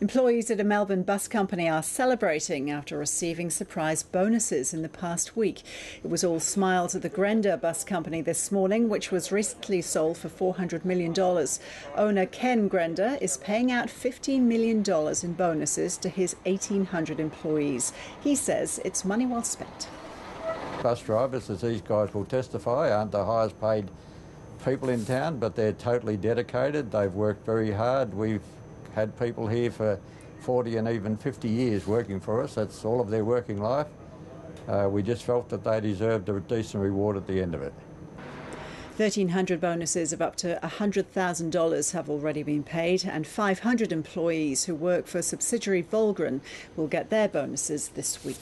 Employees at a Melbourne bus company are celebrating after receiving surprise bonuses in the past week. It was all smiles at the Grenda bus company this morning, which was recently sold for $400 million. Owner Ken Grenda is paying out $15 million in bonuses to his 1,800 employees. He says it's money well spent. Bus drivers, as these guys will testify, aren't the highest paid people in town, but they're totally dedicated. They've worked very hard. We've had people here for 40 and even 50 years working for us. That's all of their working life. Uh, we just felt that they deserved a decent reward at the end of it. 1,300 bonuses of up to $100,000 have already been paid, and 500 employees who work for subsidiary Volgren will get their bonuses this week.